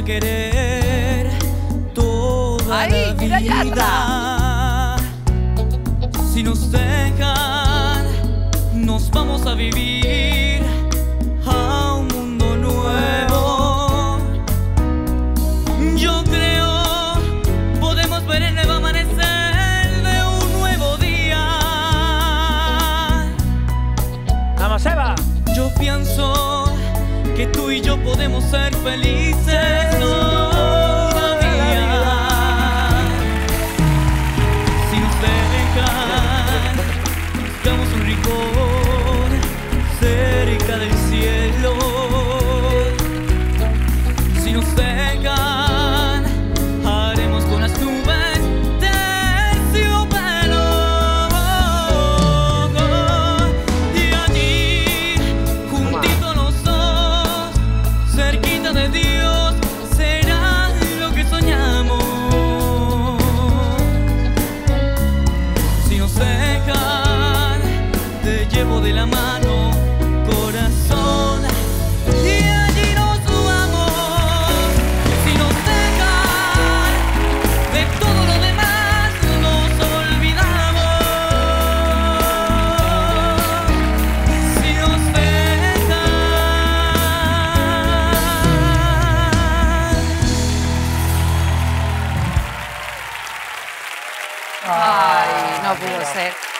a querer toda Ahí, la mira, vida. Si nos dejan, nos vamos a vivir a un mundo nuevo. Yo creo podemos ver el nuevo amanecer de un nuevo día. ¡Vamos, Eva! Yo pienso que tú y yo podemos ser felices. Si nos dejan, te llevo de la mano, corazón. Y allí nos vamos. Si nos dejan, de todo lo demás nos olvidamos. Si nos dejan. Ay, na boa, sério.